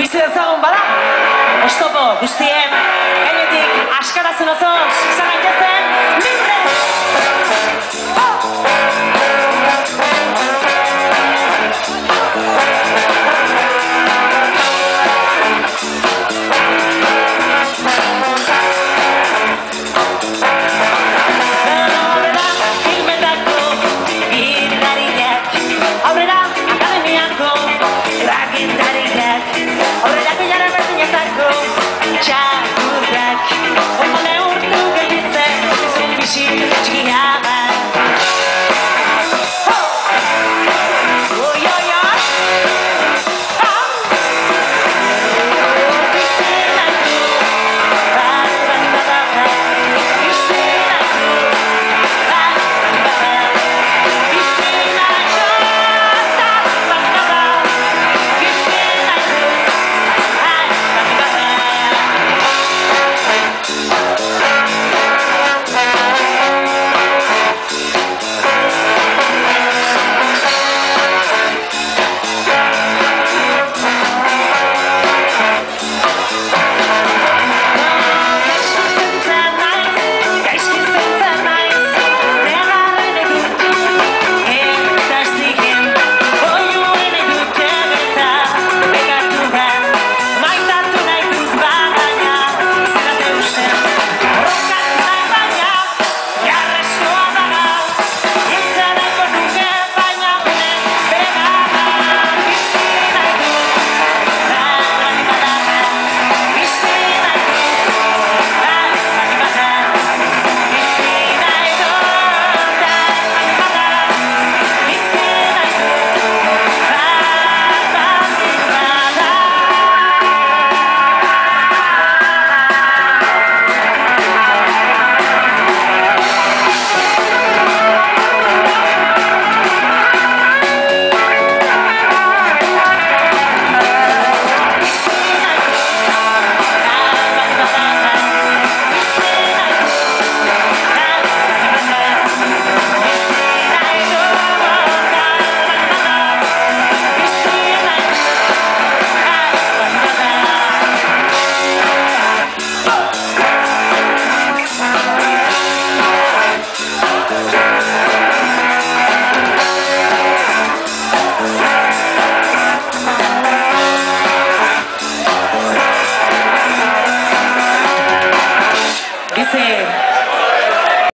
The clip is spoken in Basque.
bizi dezagun bada. Ostopo guztien, gainetik askarazen oso.